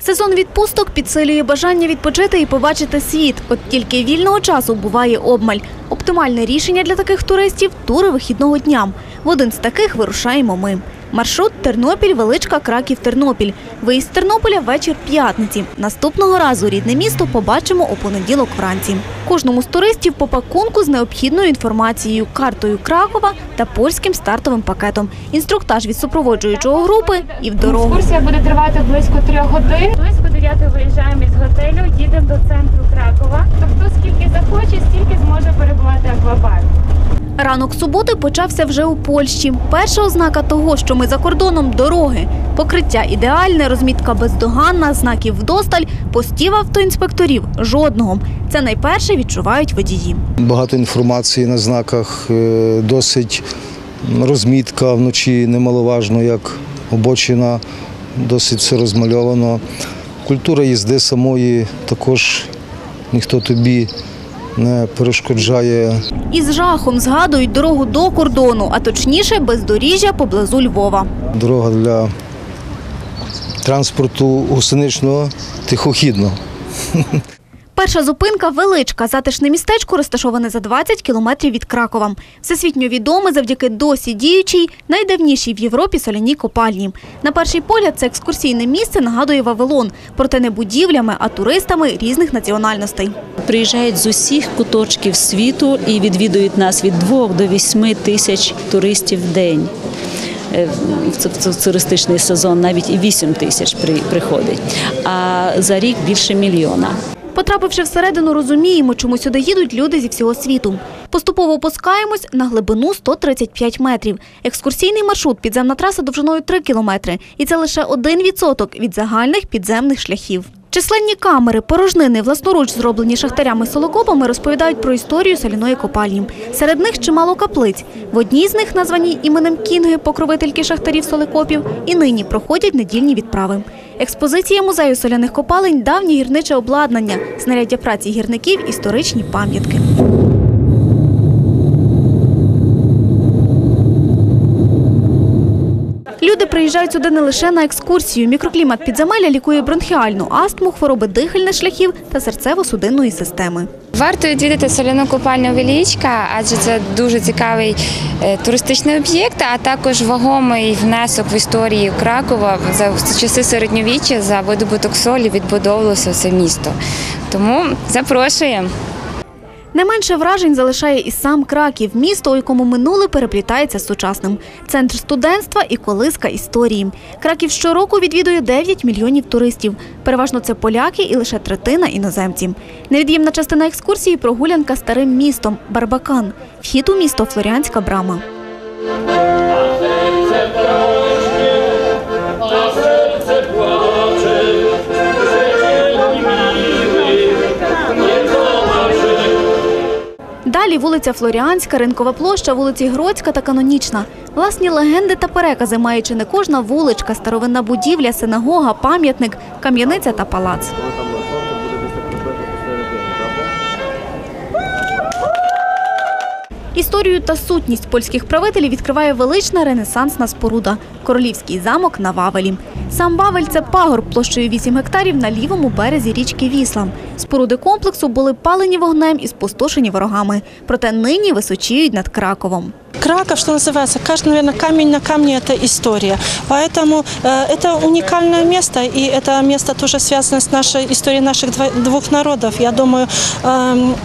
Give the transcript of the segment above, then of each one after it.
Сезон відпусток підсилює бажання відпочити і побачити світ. От тільки вільного часу буває обмаль. Оптимальне рішення для таких туристів тури вихідного дня. В один з таких вирушаємо ми. Маршрут Тернопіль, Величка, Краків, Тернопіль. Виїзд з Тернополя вечір п'ятниці. Наступного разу рідне місто побачимо у понеділок вранці. Кожному з туристів по пакунку з необхідною інформацією, картою Кракова та польським стартовим пакетом. Інструктаж від супроводжуючого групи і в дорогу. Екскурсія буде тривати близько трьох годин. Близько дев'яти виїжджаємо із готелю, їдемо до центру Кракова. Ранок суботи почався вже у Польщі. Перша ознака того, що ми за кордоном дороги. Покриття ідеальне, розмітка бездоганна, знаків вдосталь, постів автоінспекторів жодного. Це найперше відчувають водії. Багато інформації на знаках, е, досить розмітка вночі немаловажно, як обочина, досить все розмальовано. Культура їзди самої також ніхто тобі не перешкоджає. Із жахом згадують дорогу до кордону, а точніше бездоріжжя поблизу Львова. Дорога для транспорту гусеничного тихохідно. Перша зупинка Величка, затишне містечко, розташоване за 20 кілометрів від Кракова. Всесвітньо відоме завдяки досі діючій, найдавнішій в Європі соляній копальні. На перший погляд це екскурсійне місце нагадує Вавилон, проте не будівлями, а туристами різних національностей. Приїжджають з усіх куточків світу і відвідують нас від 2 до 8 тисяч туристів в день. Е, В ц- туристичний сезон навіть і 8 тисяч при- приходить, а за рік більше мільйона. Потрапивши всередину, розуміємо, чому сюди їдуть люди зі всього світу. Поступово опускаємось на глибину 135 метрів. Екскурсійний маршрут підземна траса довжиною 3 кілометри. І це лише 1% від загальних підземних шляхів. Численні камери, порожнини, власноруч зроблені шахтарями-солокопами, розповідають про історію соляної копальні. Серед них чимало каплиць. В одній з них, названій іменем Кінги, покровительки шахтарів-солокопів, і нині проходять недільні відправи. Експозиція музею соляних копалень – давнє гірниче обладнання, знаряддя праці гірників, історичні пам'ятки. Люди приїжджають сюди не лише на екскурсію. Мікроклімат підземелля лікує бронхіальну астму, хвороби дихальних шляхів та серцево-судинної системи. Варто відвідати соляну купальню Велічка, адже це дуже цікавий е, туристичний об'єкт, а також вагомий внесок в історію Кракова за часи середньовіччя за видобуток солі відбудовувалося це місто. Тому запрошуємо. Не менше вражень залишає і сам Краків, місто, у якому минуле переплітається з сучасним. Центр студентства і колиска історії. Краків щороку відвідує 9 мільйонів туристів. Переважно це поляки і лише третина іноземці. Невід'ємна частина екскурсії – прогулянка старим містом – Барбакан. Вхід у місто – Флоріанська брама. Далі вулиця Флоріанська, Ринкова площа, вулиці Гродська та Канонічна. Власні легенди та перекази має чи не кожна вуличка, старовинна будівля, синагога, пам'ятник, кам'яниця та палац. Історію та сутність польських правителів відкриває велична ренесансна споруда – королівський замок на Вавелі. Сам Вавель – це пагорб площею 8 гектарів на лівому березі річки Вісла. Споруди комплексу були палені вогнем і спустошені ворогами. Проте нині височіють над Краковом. Краков, что называется, каждый, наверное, камень на камне – это история. Поэтому э, это уникальное место, и это место тоже связано с нашей историей наших дво- двух народов. Я думаю, эм,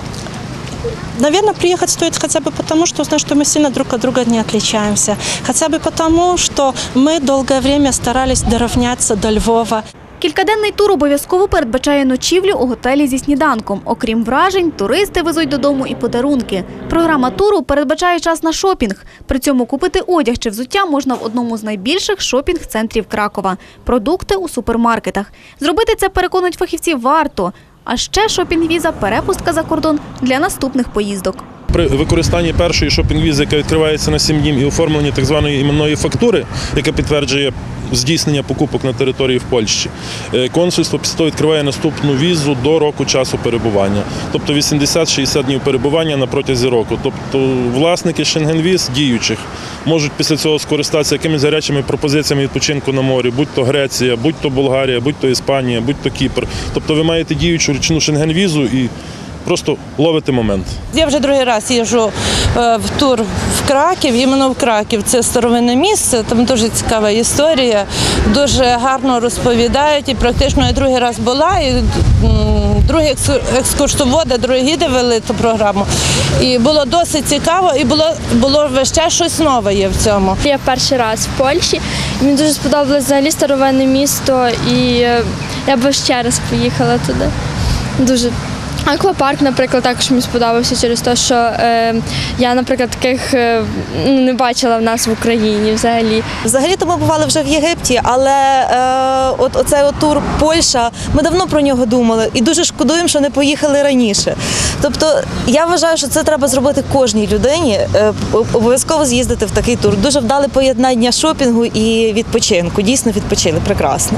Наверное, приехать стоит хотя бы потому, что узнать, что мы сильно друг от друга не отличаемся. Хотя бы потому, что мы долгое время старались доравняться до Львова. Кількаденний тур обов'язково передбачає ночівлю у готелі зі сніданком. Окрім вражень, туристи везуть додому і подарунки. Програма туру передбачає час на шопінг. При цьому купити одяг чи взуття можна в одному з найбільших шопінг-центрів Кракова. Продукти у супермаркетах. Зробити це, переконують фахівці, варто. А ще шопінг-віза – перепустка за кордон для наступних поїздок. При використанні першої шопінг-візи, яка відкривається на 7 днів, і оформленні так званої іменної фактури, яка підтверджує здійснення покупок на території в Польщі. Е, Консульство після того відкриває наступну візу до року часу перебування, тобто 80-60 днів перебування на протязі року. Тобто власники шенгенвіз діючих можуть після цього скористатися якимись гарячими пропозиціями відпочинку на морі, будь то Греція, будь то Болгарія, будь то Іспанія, будь то Кіпр. Тобто ви маєте діючу річну шенгенвізу і просто ловите момент. Я вже другий раз їжджу е, в тур Краків, іменно в Краків. Це старовинне місце, там дуже цікава історія, дуже гарно розповідають. І практично я другий раз була, і м, другі екскурсоводи, другі гіди вели ту програму. І було досить цікаво, і було, було час щось нове є в цьому. Я перший раз в Польщі. Мені дуже сподобалось взагалі старовинне місто, і е, я би ще раз поїхала туди. Дуже. Аквапарк, наприклад, також мені сподобався через те, що е, я, наприклад, таких е, не бачила в нас в Україні взагалі. Взагалі-то ми бували вже в Єгипті, але е, от оцей от тур Польща, ми давно про нього думали і дуже шкодуємо, що не поїхали раніше. Тобто я вважаю, що це треба зробити кожній людині, е, обов'язково з'їздити в такий тур. Дуже вдале поєднання шопінгу і відпочинку. Дійсно відпочили прекрасно.